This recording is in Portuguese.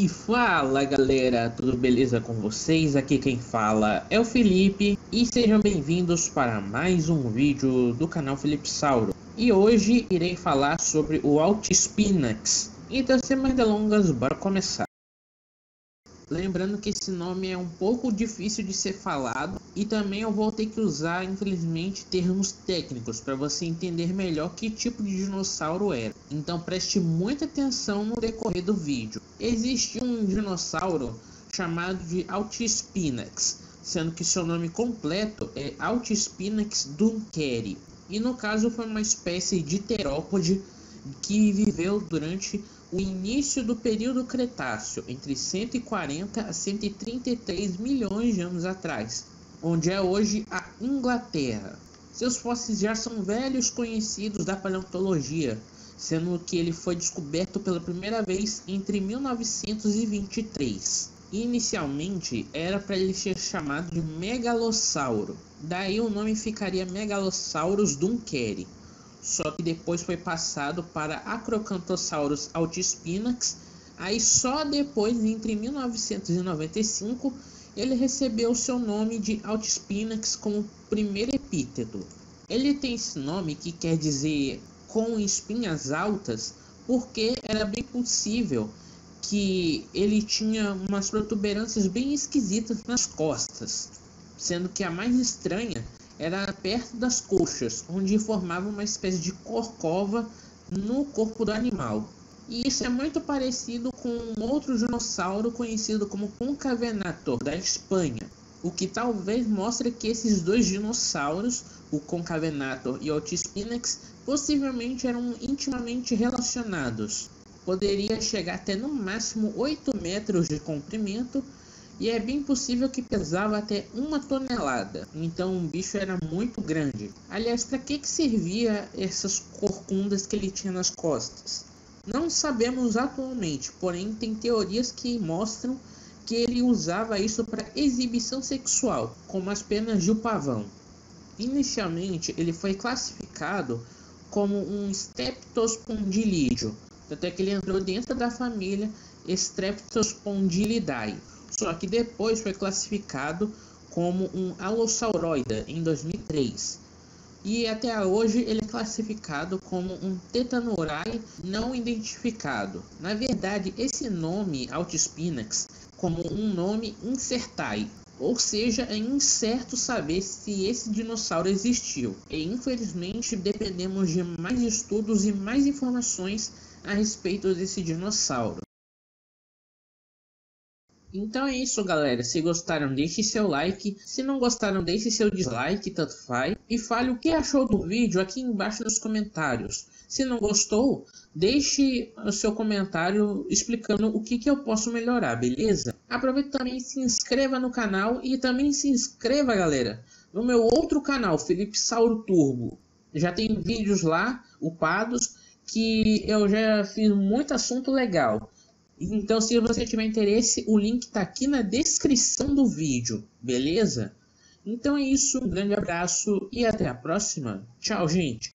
E fala galera, tudo beleza com vocês? Aqui quem fala é o Felipe e sejam bem-vindos para mais um vídeo do canal Felipe Sauro. E hoje irei falar sobre o Altispinax. Então sem mais delongas, bora começar. Lembrando que esse nome é um pouco difícil de ser falado e também eu vou ter que usar, infelizmente, termos técnicos para você entender melhor que tipo de dinossauro era. Então preste muita atenção no decorrer do vídeo. Existe um dinossauro chamado de Altispinax, sendo que seu nome completo é Altispinax dunkeri. E no caso foi uma espécie de terópode que viveu durante o início do período Cretáceo, entre 140 a 133 milhões de anos atrás, onde é hoje a Inglaterra. Seus fósseis já são velhos conhecidos da paleontologia, sendo que ele foi descoberto pela primeira vez entre 1923. Inicialmente era para ele ser chamado de Megalossauro, daí o nome ficaria Megalosaurus dunkeri só que depois foi passado para Acrocanthosaurus altispinax. Aí só depois, entre 1995, ele recebeu seu nome de Altispinax como primeiro epíteto. Ele tem esse nome que quer dizer com espinhas altas, porque era bem possível que ele tinha umas protuberâncias bem esquisitas nas costas, sendo que a mais estranha era perto das coxas, onde formava uma espécie de corcova no corpo do animal. E isso é muito parecido com um outro dinossauro conhecido como Concavenator da Espanha, o que talvez mostre que esses dois dinossauros, o Concavenator e o Altispinax, possivelmente eram intimamente relacionados. Poderia chegar até no máximo 8 metros de comprimento e é bem possível que pesava até uma tonelada, então o bicho era muito grande. Aliás, para que, que servia essas corcundas que ele tinha nas costas? Não sabemos atualmente, porém tem teorias que mostram que ele usava isso para exibição sexual, como as penas de um pavão. Inicialmente, ele foi classificado como um Streptospondylídeo, até que ele entrou dentro da família Streptospondyllidae só que depois foi classificado como um alossauroide em 2003. E até hoje ele é classificado como um tetanorai não identificado. Na verdade, esse nome Altispinax como um nome incertai, ou seja, é incerto saber se esse dinossauro existiu. E infelizmente dependemos de mais estudos e mais informações a respeito desse dinossauro. Então é isso, galera. Se gostaram, deixe seu like. Se não gostaram, deixe seu dislike, tanto faz. E fale o que achou do vídeo aqui embaixo nos comentários. Se não gostou, deixe o seu comentário explicando o que, que eu posso melhorar, beleza? Aproveita também se inscreva no canal e também se inscreva, galera, no meu outro canal, Felipe Sauro Turbo. Já tem vídeos lá, upados, que eu já fiz muito assunto legal. Então, se você tiver interesse, o link está aqui na descrição do vídeo, beleza? Então é isso, um grande abraço e até a próxima. Tchau, gente!